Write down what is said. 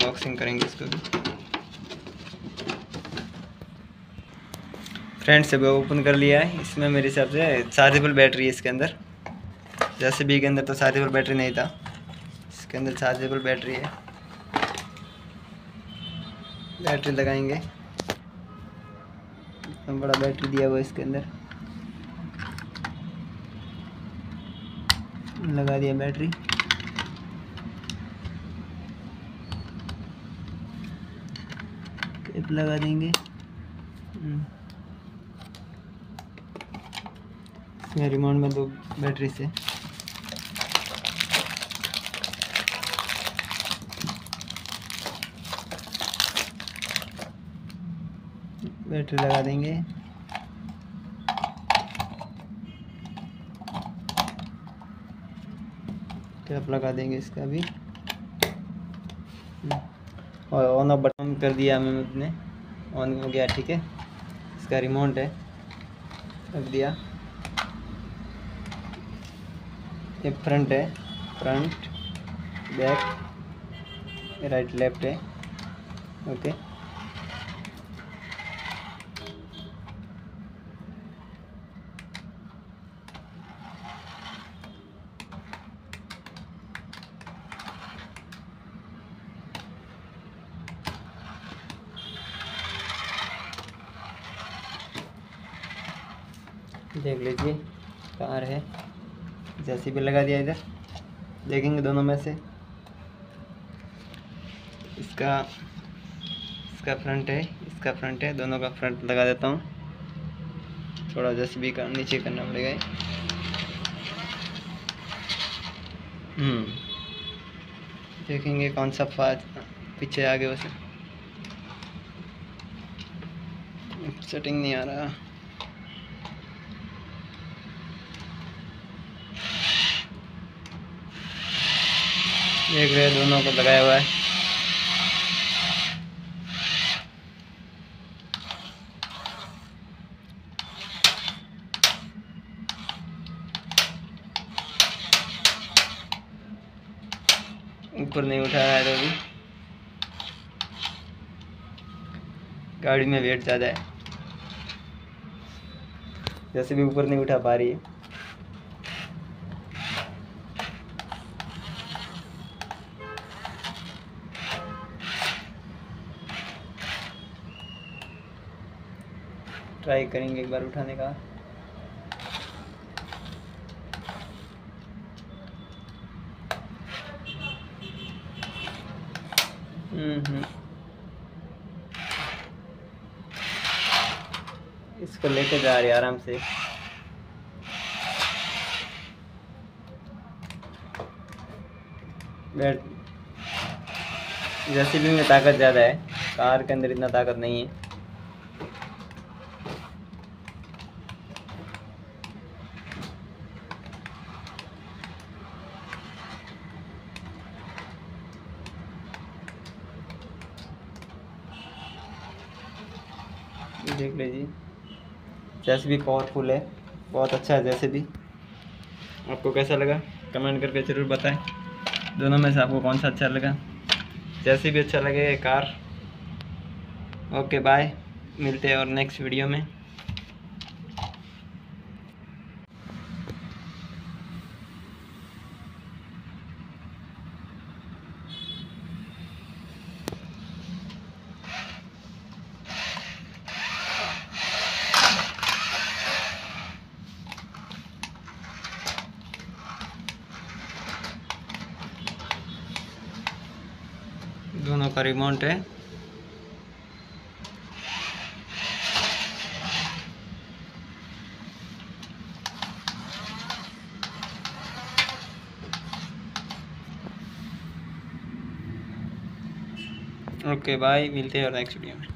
Unboxing करेंगे इसको भी। फ्रेंड्स अभी ओपन कर लिया है। इसमें मेरे हिसाब से चार्जेबल बैटरी है इसके अंदर। जैसे भी के अंदर तो चार्जेबल बैटरी नहीं था। इसके अंदर चार्जेबल बैटरी है। बैटरी लगाएँगे। इतना बड़ा बैटरी दिया हुआ है इसके अंदर। लगा दिया बैटरी लगा देंगे हम्म। रिमोट में दो बैटरी से बैटरी लगा देंगे टेप लगा देंगे इसका भी हम्म। और ऑन ऑफ़ बटन कर दिया हमें उसने ऑन हो गया, ठीक है? इसका रिमोट है। रख दिया। ये फ्रंट है। फ्रंट बैक राइट लेफ़्ट है। ओके देख लीजिए, कार है। जैसे भी लगा दिया इधर। देखेंगे दोनों में से। इसका इसका फ्रंट है, इसका फ्रंट है। दोनों का फ्रंट लगा देता हूँ। थोड़ा जैसे भी कर, नीचे करना पड़ेगा। हम्म। देखेंगे कौन सा फाज पीछे आगे वैसे सेटिंग नहीं आ रहा। देख रहे, दोनों को लगाया हुआ है। ऊपर नहीं उठा रहा है तो अभी। गाड़ी में वेट ज़्यादा है। जैसे भी ऊपर नहीं उठा पा रही है। ट्राई करेंगे एक बार उठाने का। इसको लेके जा रही आराम से। बैठ। जैसे भी में ताकत ज़्यादा है, कार के अंदर इतना ताकत नहीं है। देख लीजिए। जैसे भी पावरफुल है, बहुत अच्छा है जैसे भी। आपको कैसा लगा? कमेंट करके ज़रूर बताएँ। दोनों में से आपको कौन सा अच्छा लगा? जैसे भी अच्छा लगे कार ओके बाय मिलते हैं और नेक्स्ट वीडियो में दोनों का रिमोट है। ओके बाय मिलते हैं और नेक्स्ट वीडियो में।